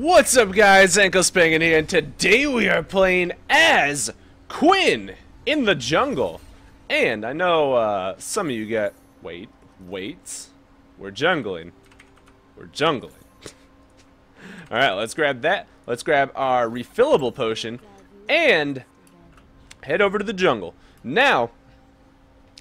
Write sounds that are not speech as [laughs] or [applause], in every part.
What's up guys, Ankle Spankin here, and today we are playing as Quinn in the jungle. And I know uh, some of you got, wait, wait, we're jungling. We're jungling. [laughs] Alright, let's grab that. Let's grab our refillable potion and head over to the jungle. Now,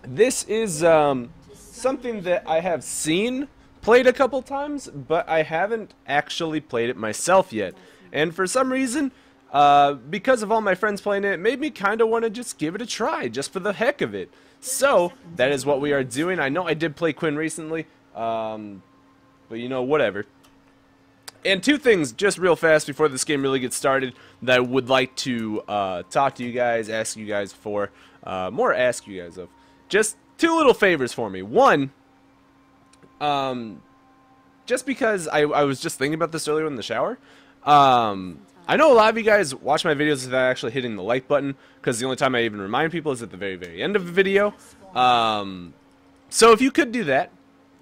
this is um, something that I have seen played a couple times, but I haven't actually played it myself yet. And for some reason, uh, because of all my friends playing it, it made me kind of want to just give it a try, just for the heck of it. So, that is what we are doing. I know I did play Quinn recently, um, but you know, whatever. And two things, just real fast before this game really gets started, that I would like to uh, talk to you guys, ask you guys for, uh, more ask you guys of. Just two little favors for me. One, um, just because I, I was just thinking about this earlier in the shower. Um, I know a lot of you guys watch my videos without actually hitting the like button, because the only time I even remind people is at the very, very end of the video. Um, so if you could do that,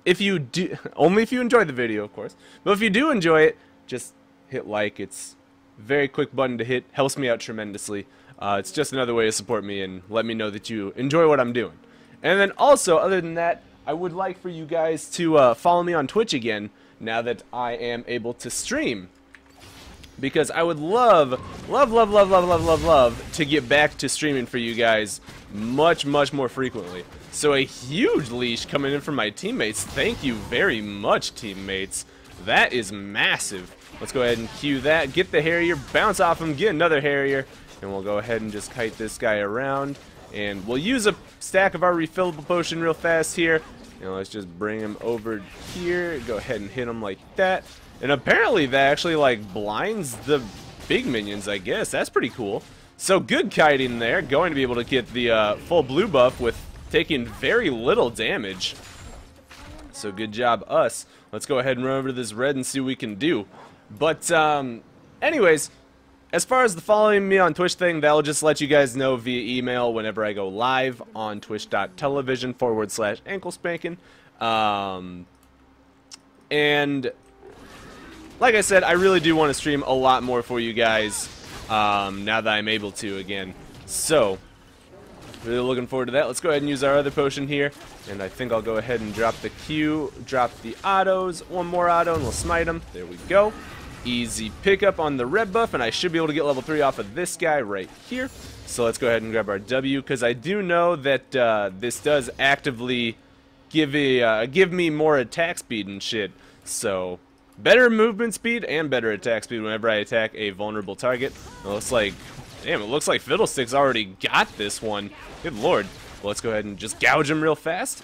if you do, [laughs] only if you enjoy the video, of course, but if you do enjoy it, just hit like. It's very quick button to hit, helps me out tremendously. Uh, it's just another way to support me and let me know that you enjoy what I'm doing. And then also, other than that, I would like for you guys to uh, follow me on Twitch again now that I am able to stream. Because I would love, love, love, love, love, love, love, love to get back to streaming for you guys much, much more frequently. So a huge leash coming in from my teammates. Thank you very much, teammates. That is massive. Let's go ahead and Q that. Get the Harrier, bounce off him, get another Harrier, and we'll go ahead and just kite this guy around. And we'll use a stack of our refillable potion real fast here. Know, let's just bring him over here. Go ahead and hit him like that. And apparently that actually like blinds the big minions, I guess. That's pretty cool. So good kiting there. Going to be able to get the uh, full blue buff with taking very little damage. So good job us. Let's go ahead and run over to this red and see what we can do. But um, anyways, as far as the following me on Twitch thing, that'll just let you guys know via email whenever I go live on twitch.television forward slash ankle spanking. Um, and like I said, I really do want to stream a lot more for you guys um, now that I'm able to again. So, really looking forward to that. Let's go ahead and use our other potion here. And I think I'll go ahead and drop the Q, drop the autos, one more auto, and we'll smite them. There we go. Easy pickup on the red buff, and I should be able to get level 3 off of this guy right here. So let's go ahead and grab our W, because I do know that uh, this does actively give, a, uh, give me more attack speed and shit. So, better movement speed and better attack speed whenever I attack a vulnerable target. It looks like, damn, it looks like Fiddlesticks already got this one. Good lord. Well, let's go ahead and just gouge him real fast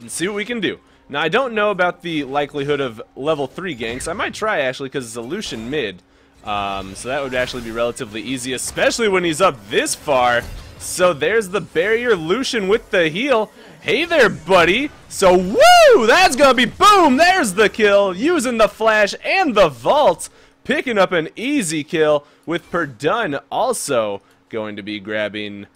and see what we can do. Now, I don't know about the likelihood of level 3 ganks. I might try, actually, because it's a Lucian mid. Um, so that would actually be relatively easy, especially when he's up this far. So there's the barrier Lucian with the heal. Hey there, buddy. So, woo! That's gonna be boom! There's the kill, using the flash and the vault. Picking up an easy kill with Perdun also going to be grabbing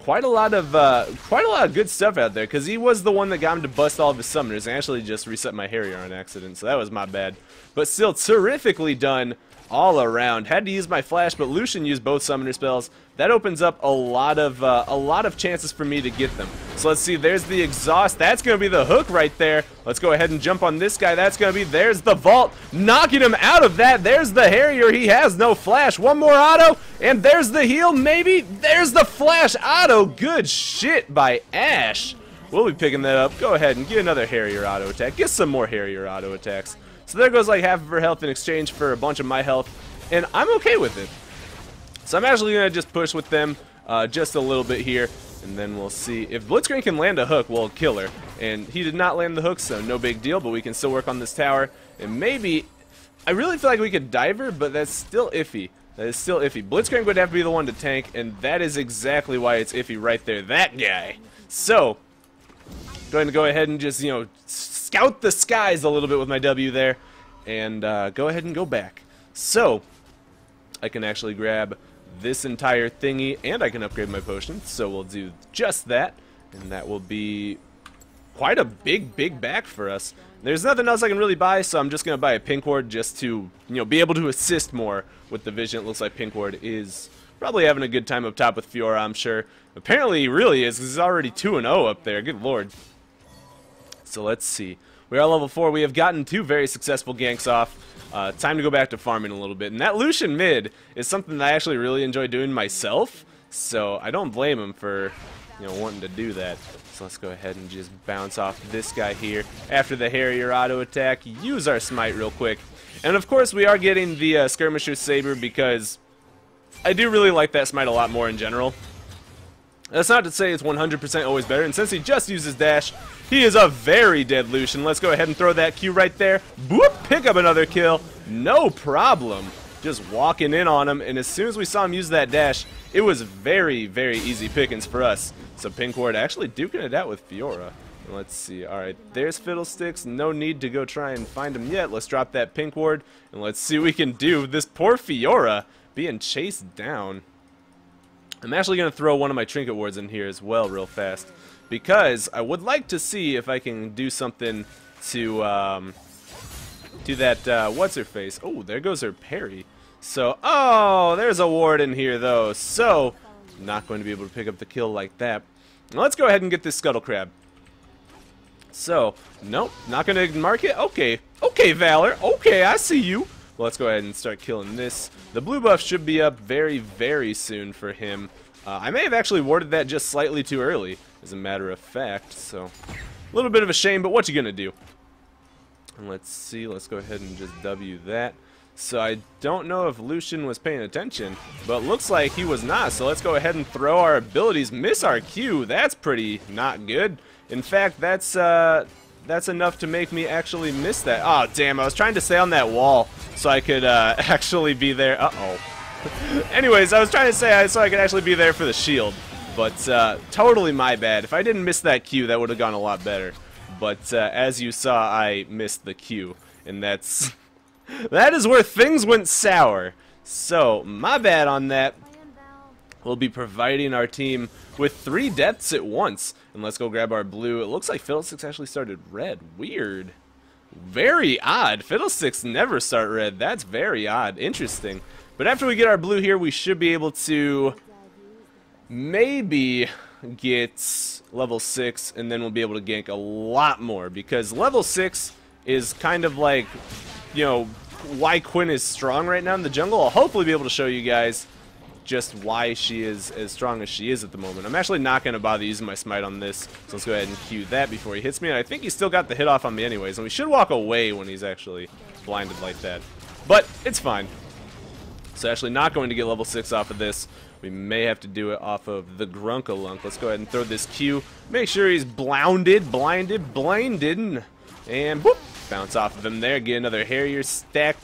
quite a lot of uh, quite a lot of good stuff out there because he was the one that got him to bust all of his summoners. I actually just reset my Harrier on accident, so that was my bad. But still, terrifically done all around. Had to use my flash, but Lucian used both summoner spells. That opens up a lot of uh, a lot of chances for me to get them. So let's see. There's the exhaust. That's going to be the hook right there. Let's go ahead and jump on this guy. That's going to be. There's the vault, knocking him out of that. There's the Harrier. He has no flash. One more auto, and there's the heal. Maybe there's the flash auto. Good shit by Ashe. We'll be picking that up. Go ahead and get another Harrier auto attack. Get some more Harrier auto attacks. So there goes like half of her health in exchange for a bunch of my health, and I'm okay with it. So I'm actually going to just push with them uh, just a little bit here, and then we'll see. If Blitzcrank can land a hook, we'll kill her. And he did not land the hook, so no big deal, but we can still work on this tower. And maybe, I really feel like we could dive her, but that's still iffy. That is still iffy. Blitzcrank would have to be the one to tank, and that is exactly why it's iffy right there. That guy. So, going to go ahead and just, you know, scout the skies a little bit with my W there, and uh, go ahead and go back. So, I can actually grab this entire thingy, and I can upgrade my potion, so we'll do just that, and that will be quite a big, big back for us. There's nothing else I can really buy, so I'm just going to buy a Pink Ward just to, you know, be able to assist more with the vision. It looks like Pink Ward is probably having a good time up top with Fiora, I'm sure. Apparently he really is, because he's already 2-0 up there. Good lord. So let's see. We are level 4. We have gotten two very successful ganks off. Uh, time to go back to farming a little bit. And that Lucian mid is something that I actually really enjoy doing myself. So I don't blame him for, you know, wanting to do that. So let's go ahead and just bounce off this guy here. After the Harrier auto attack, use our smite real quick. And of course we are getting the uh, Skirmisher Saber because I do really like that smite a lot more in general. That's not to say it's 100% always better, and since he just uses dash, he is a very dead Lucian. Let's go ahead and throw that Q right there. Boop! Pick up another kill. No problem. Just walking in on him, and as soon as we saw him use that dash, it was very, very easy pickings for us. So Pink Ward actually duking it out with Fiora. Let's see. Alright, there's Fiddlesticks. No need to go try and find him yet. Let's drop that Pink Ward, and let's see what we can do. This poor Fiora being chased down. I'm actually going to throw one of my Trinket Wards in here as well real fast. Because I would like to see if I can do something to, um, do that, uh, what's-her-face. Oh, there goes her parry. So, oh, there's a ward in here, though. So, not going to be able to pick up the kill like that. Now, let's go ahead and get this Scuttle Crab. So, nope, not going to mark it? Okay, okay, Valor. Okay, I see you. Let's go ahead and start killing this. The blue buff should be up very, very soon for him. Uh, I may have actually warded that just slightly too early, as a matter of fact, so... A little bit of a shame, but what you gonna do? And let's see, let's go ahead and just W that. So I don't know if Lucian was paying attention, but looks like he was not. So let's go ahead and throw our abilities. Miss our Q. That's pretty not good. In fact, that's uh, that's enough to make me actually miss that. Oh, damn, I was trying to stay on that wall so I could uh, [laughs] actually be there. Uh-oh. [laughs] Anyways, I was trying to say so I could actually be there for the shield. But uh, totally my bad. If I didn't miss that Q, that would have gone a lot better. But uh, as you saw, I missed the Q. And that's... [laughs] that is where things went sour. So, my bad on that. We'll be providing our team with three deaths at once. And let's go grab our blue. It looks like Fiddlesticks actually started red. Weird. Very odd. Fiddlesticks never start red. That's very odd. Interesting. But after we get our blue here, we should be able to maybe get level 6, and then we'll be able to gank a lot more. Because level 6 is kind of like, you know, why Quinn is strong right now in the jungle. I'll hopefully be able to show you guys just why she is as strong as she is at the moment. I'm actually not going to bother using my smite on this, so let's go ahead and Q that before he hits me. And I think he's still got the hit off on me anyways, and we should walk away when he's actually blinded like that. But it's fine. So actually not going to get level 6 off of this. We may have to do it off of the Grunkalunk. Let's go ahead and throw this Q. Make sure he's blinded, blinded, blinded, and boop, bounce off of him there. Get another Harrier stack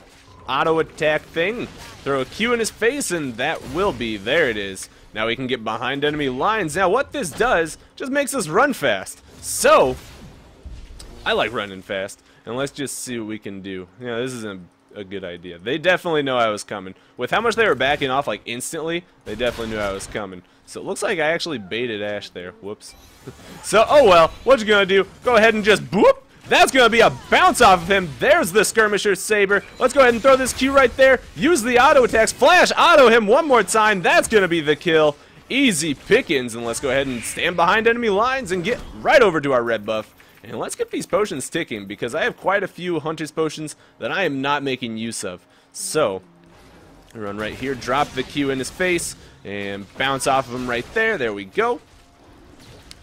auto attack thing. Throw a Q in his face and that will be, there it is. Now we can get behind enemy lines. Now what this does, just makes us run fast. So, I like running fast. And let's just see what we can do. Yeah, this isn't a good idea. They definitely know I was coming. With how much they were backing off like instantly, they definitely knew I was coming. So it looks like I actually baited Ashe there. Whoops. [laughs] so, oh well, what you gonna do? Go ahead and just boop that's going to be a bounce off of him. There's the Skirmisher Saber. Let's go ahead and throw this Q right there. Use the auto attacks. Flash auto him one more time. That's going to be the kill. Easy pickings. And let's go ahead and stand behind enemy lines and get right over to our red buff. And let's get these potions ticking because I have quite a few Hunter's Potions that I am not making use of. So, run right here, drop the Q in his face, and bounce off of him right there. There we go.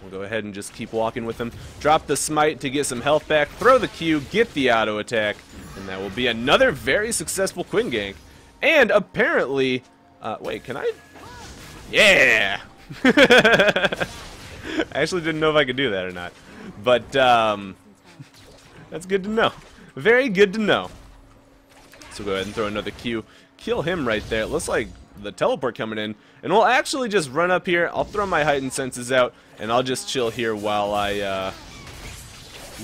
We'll go ahead and just keep walking with him. Drop the smite to get some health back. Throw the Q, get the auto attack. And that will be another very successful Quinn gank. And apparently... Uh, wait, can I... Yeah! [laughs] I actually didn't know if I could do that or not. But, um... That's good to know. Very good to know. So go ahead and throw another Q. Kill him right there. It looks like the teleport coming in. And we'll actually just run up here. I'll throw my heightened senses out, and I'll just chill here while I, uh...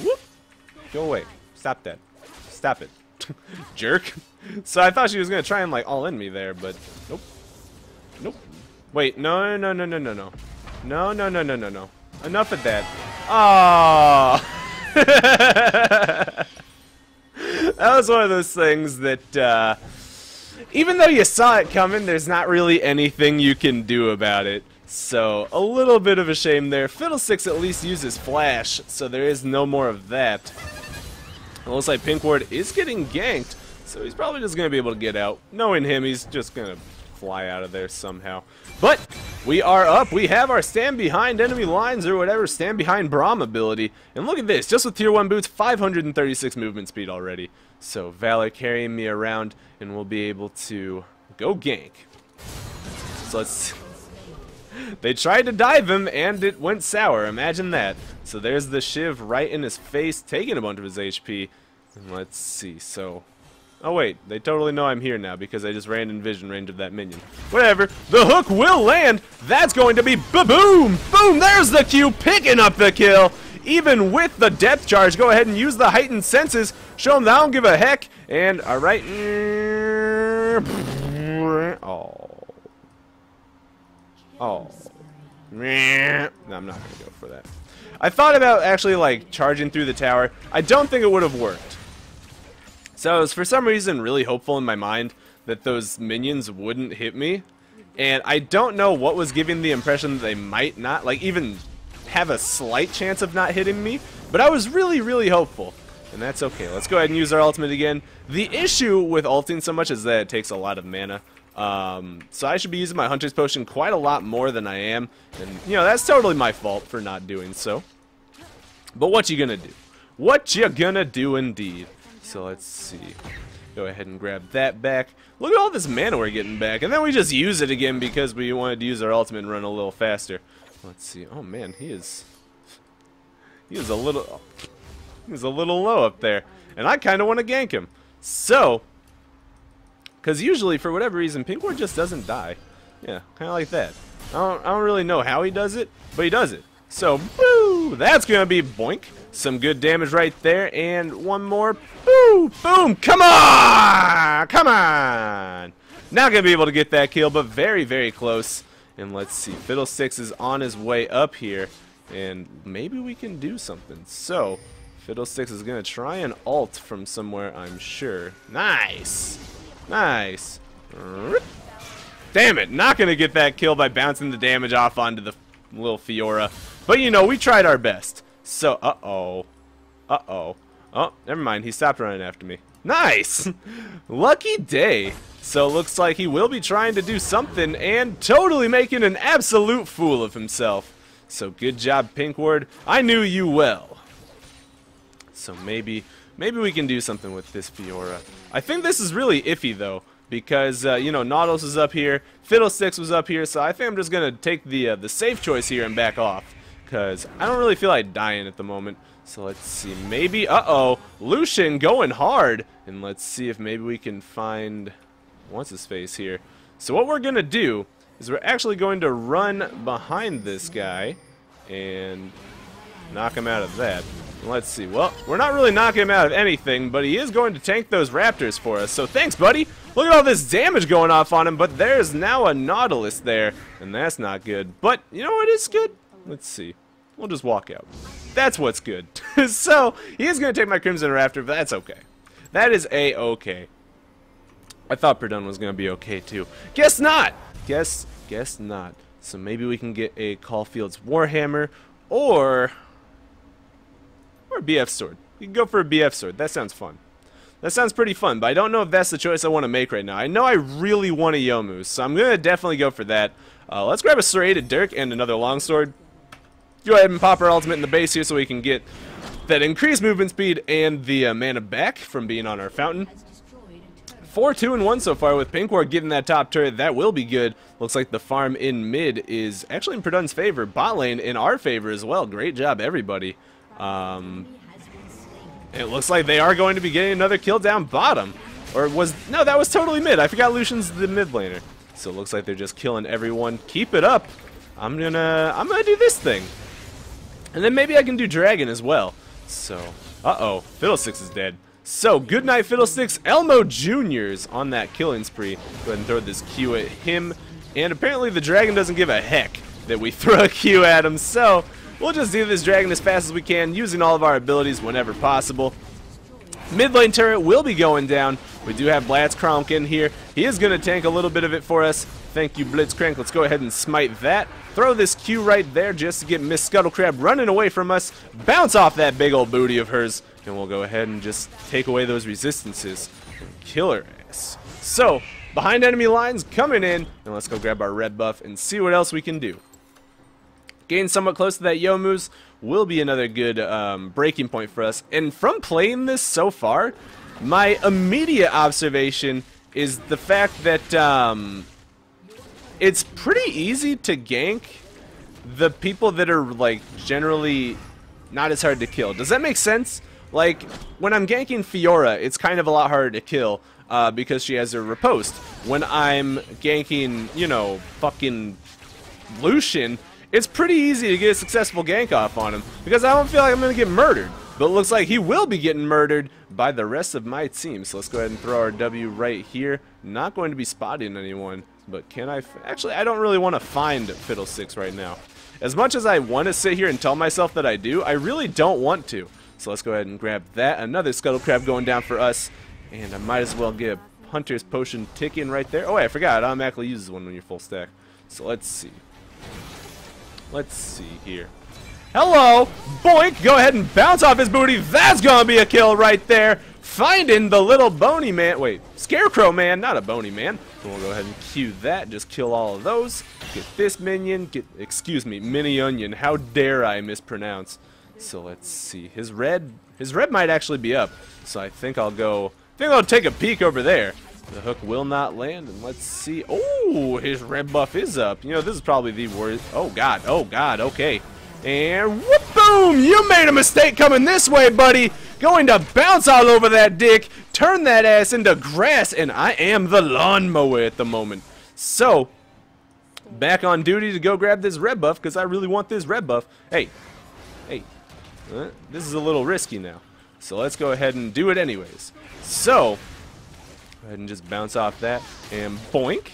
Whoop! Go away. Stop that. Stop it. [laughs] Jerk. so I thought she was going to try and, like, all-in me there, but nope. Nope. Wait, no, no, no, no, no, no. No, no, no, no, no, no. Enough of that. Oh. [laughs] that was one of those things that, uh, even though you saw it coming, there's not really anything you can do about it. So, a little bit of a shame there. Fiddlesticks at least uses Flash, so there is no more of that. It looks like Pink Ward is getting ganked, so he's probably just going to be able to get out. Knowing him, he's just going to fly out of there somehow. But we are up. We have our stand behind enemy lines or whatever, stand behind Braum ability. And look at this, just with tier 1 boots, 536 movement speed already. So Valor carrying me around and we'll be able to go gank. So let's... [laughs] They tried to dive him and it went sour, imagine that. So there's the Shiv right in his face, taking a bunch of his HP. Let's see, so Oh wait, they totally know I'm here now because I just ran in vision range of that minion. Whatever, the hook will land! That's going to be ba-boom! Boom, there's the Q picking up the kill! Even with the depth charge, go ahead and use the heightened senses. Show them that I don't give a heck. And, alright. Oh. Oh. No, I'm not going to go for that. I thought about actually, like, charging through the tower. I don't think it would have worked. So I was for some reason really hopeful in my mind that those minions wouldn't hit me. And I don't know what was giving the impression that they might not, like even have a slight chance of not hitting me. But I was really, really hopeful. And that's okay. Let's go ahead and use our ultimate again. The issue with ulting so much is that it takes a lot of mana. Um, so I should be using my Hunter's Potion quite a lot more than I am. And, you know, that's totally my fault for not doing so. But what you gonna do? What you gonna do indeed? So let's see. Go ahead and grab that back. Look at all this mana we're getting back. And then we just use it again because we wanted to use our ultimate and run a little faster. Let's see. Oh man, he is... He is a little... He's a little low up there. And I kind of want to gank him. So... Because usually, for whatever reason, Pink Ward just doesn't die. Yeah, kind of like that. I don't, I don't really know how he does it, but he does it. So, boo! That's to be boink. Some good damage right there, and one more. Boo! Boom! Come on! Come on! Not to be able to get that kill, but very, very close. And let's see, Fiddlesticks is on his way up here, and maybe we can do something. So, Fiddlesticks is going to try an alt from somewhere, I'm sure. Nice! Nice! Damn it, not going to get that kill by bouncing the damage off onto the little Fiora. But, you know, we tried our best. So, uh-oh. Uh-oh. Oh, never mind. He stopped running after me. Nice! [laughs] Lucky day. So looks like he will be trying to do something and totally making an absolute fool of himself. So good job, Pinkward. I knew you well. So maybe, maybe we can do something with this Fiora. I think this is really iffy though, because uh, you know Nautilus is up here, Fiddlesticks was up here, so I think I'm just gonna take the uh, the safe choice here and back off because I don't really feel like dying at the moment. So let's see, maybe, uh-oh, Lucian going hard. And let's see if maybe we can find, what's his face here. So what we're going to do is we're actually going to run behind this guy and knock him out of that. Let's see, well, we're not really knocking him out of anything, but he is going to tank those raptors for us. So thanks, buddy. Look at all this damage going off on him, but there's now a Nautilus there, and that's not good. But, you know what is good? Let's see. We'll just walk out. That's what's good. [laughs] so, he is going to take my Crimson Raptor, but that's okay. That is a-okay. I thought Perdun was going to be okay, too. Guess not! Guess, guess not. So maybe we can get a Caulfield's Warhammer, or... Or a BF Sword. You can go for a BF Sword. That sounds fun. That sounds pretty fun, but I don't know if that's the choice I want to make right now. I know I really want a Youmuu, so I'm going to definitely go for that. Uh, let's grab a Serrated Dirk and another Longsword. Go ahead and pop our ultimate in the base here so we can get that increased movement speed and the uh, mana back from being on our fountain. 4, 2, and 1 so far with Pink Ward getting that top turret. That will be good. Looks like the farm in mid is actually in Perdun's favor. Bot lane in our favor as well. Great job, everybody. Um, it looks like they are going to be getting another kill down bottom. Or was... No, that was totally mid. I forgot Lucian's the mid laner. So it looks like they're just killing everyone. Keep it up. I'm gonna... I'm gonna do this thing. And then maybe I can do Dragon as well. So, uh-oh, Fiddlesticks is dead. So, good night, Fiddlesticks. Elmo Jr.'s on that killing spree. Go ahead and throw this Q at him. And apparently the dragon doesn't give a heck that we [laughs] throw a Q at him. So, we'll just do this dragon as fast as we can, using all of our abilities whenever possible. Mid lane turret will be going down. We do have Blitzcrank in here. He is going to tank a little bit of it for us. Thank you, Blitzcrank. Let's go ahead and smite that. Throw this Q right there just to get Miss Scuttlecrab running away from us. Bounce off that big old booty of hers. And we'll go ahead and just take away those resistances. Killer ass. So, behind enemy lines, coming in. And let's go grab our red buff and see what else we can do. Getting somewhat close to that Youmuu's will be another good um, breaking point for us. And from playing this so far, my immediate observation is the fact that um, it's pretty easy to gank the people that are like generally not as hard to kill. Does that make sense? Like when I'm ganking Fiora, it's kind of a lot harder to kill uh, because she has her riposte. When I'm ganking, you know, fucking Lucian, it's pretty easy to get a successful gank off on him because I don't feel like I'm going to get murdered. But it looks like he will be getting murdered by the rest of my team. So let's go ahead and throw our W right here. Not going to be spotting anyone, but can I... Actually, I don't really want to find Fiddlesticks right now. As much as I want to sit here and tell myself that I do, I really don't want to. So let's go ahead and grab that. Another Scuttle Crab going down for us. And I might as well get Hunter's Potion ticking right there. Oh, wait, I forgot. It automatically uses one when you're full stack. So let's see. Let's see here. Hello! Boink! Go ahead and bounce off his booty. That's gonna be a kill right there. Finding the little bony man. Wait, Scarecrow man, not a bony man. we'll go ahead and Q that. Just kill all of those. Get this minion. Get, excuse me, mini onion. How dare I mispronounce? So let's see. His red, his red might actually be up. So I think I'll go. I think I'll take a peek over there. The hook will not land, and let's see. Oh, his red buff is up. You know, this is probably the worst. Oh, God. Oh, God. Okay. And whoop, boom! You made a mistake coming this way, buddy. Going to bounce all over that dick, turn that ass into grass, and I am the lawnmower at the moment. So, back on duty to go grab this red buff, because I really want this red buff. Hey, this is a little risky now. So let's go ahead and do it anyways. So, Go ahead and just bounce off that. And boink.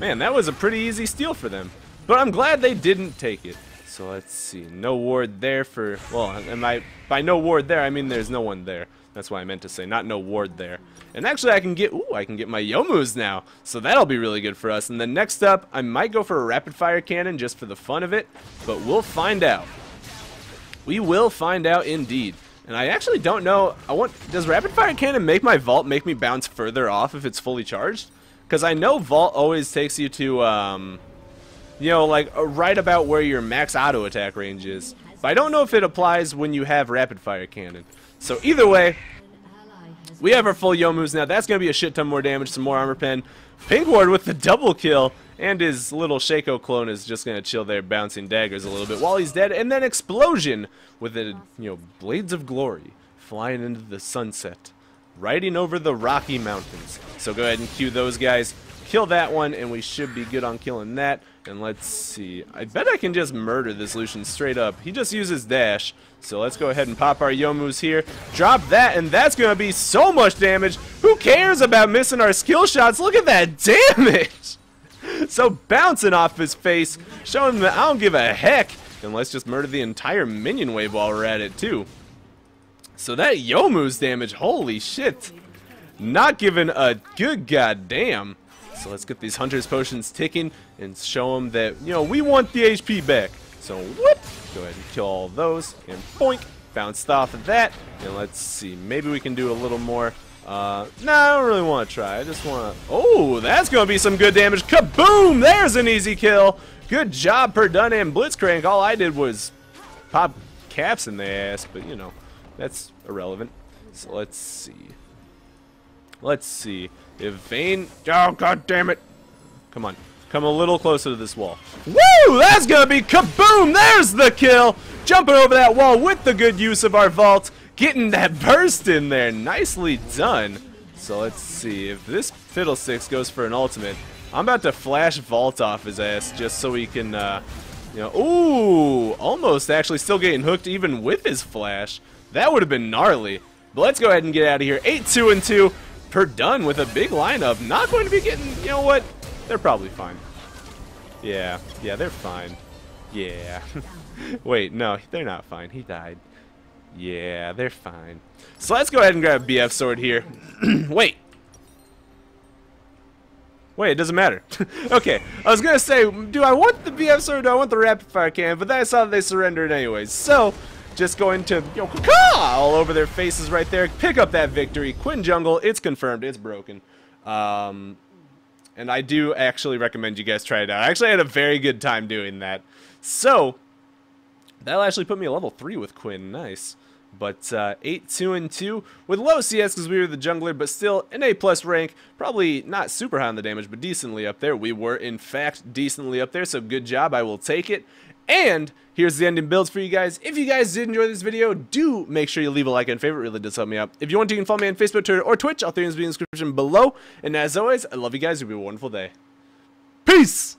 Man, that was a pretty easy steal for them. But I'm glad they didn't take it. So let's see. No ward there for... Well, and I, by no ward there, I mean there's no one there. That's what I meant to say. Not no ward there. And actually, I can get... Ooh, I can get my Youmuu's now. So that'll be really good for us. And then next up, I might go for a rapid fire cannon just for the fun of it. But we'll find out. We will find out indeed. And I actually don't know. I want. Does rapid fire cannon make my vault make me bounce further off if it's fully charged? Because I know vault always takes you to, um, you know, like uh, right about where your max auto attack range is. But I don't know if it applies when you have rapid fire cannon. So either way, we have our full Youmuu's now. That's going to be a shit ton more damage, some more armor pen. Pink Ward with the double kill. And his little Shaco clone is just going to chill there, bouncing daggers a little bit while he's dead. And then Explosion with the, you know, Blades of Glory flying into the sunset, riding over the Rocky Mountains. So go ahead and Q those guys. Kill that one, and we should be good on killing that. And let's see. I bet I can just murder this Lucian straight up. He just uses dash. So let's go ahead and pop our Youmuus here. Drop that, and that's going to be so much damage. Who cares about missing our skill shots? Look at that [laughs] damage! So bouncing off his face, showing that I don't give a heck. And let's just murder the entire minion wave while we're at it, too. So that Youmuu's damage, holy shit. Not giving a good goddamn. So let's get these Hunter's Potions ticking and show them that, you know, we want the HP back. So, whoop! Go ahead and kill all those. And boink! Bounced off of that. And let's see. Maybe we can do a little more uh, no, I don't really want to try. I just want to... Oh, that's going to be some good damage. Kaboom! There's an easy kill. Good job, Perdun and Blitzcrank. All I did was pop caps in the ass, but, you know, that's irrelevant. So let's see. Let's see. If Vayne... Oh, god damn it. Come on. Come a little closer to this wall. Woo! That's going to be kaboom! There's the kill! Jumping over that wall with the good use of our vault. Getting that burst in there. Nicely done. So let's see. If this Fiddlesticks goes for an ultimate, I'm about to flash Vault off his ass just so he can, uh, you know, ooh, almost actually still getting hooked even with his flash. That would have been gnarly. But let's go ahead and get out of here. 8-2 and 2 Perdun with a big lineup. Not going to be getting, you know what? They're probably fine. Yeah, yeah, they're fine. Yeah. [laughs] Wait, no, they're not fine. He died. Yeah, they're fine. So let's go ahead and grab BF sword here. [clears throat] Wait. Wait, it doesn't matter. [laughs] okay, I was gonna say, do I want the BF sword or do I want the rapid fire cannon? But then I saw that they surrendered anyways. So, just going to yo all over their faces right there. Pick up that victory. Quinn Jungle, it's confirmed. It's broken. Um, and I do actually recommend you guys try it out. I actually had a very good time doing that. So, that'll actually put me a level 3 with Quinn. Nice. But uh, 8, 2, and 2 with low CS because we were the jungler, but still an A plus rank. Probably not super high on the damage, but decently up there. We were, in fact, decently up there, so good job. I will take it. And here's the ending builds for you guys. If you guys did enjoy this video, do make sure you leave a like and favorite. It really does help me out. If you want to, you can follow me on Facebook, Twitter, or Twitch. All three links will be in the description below. And as always, I love you guys. You have a wonderful day. Peace!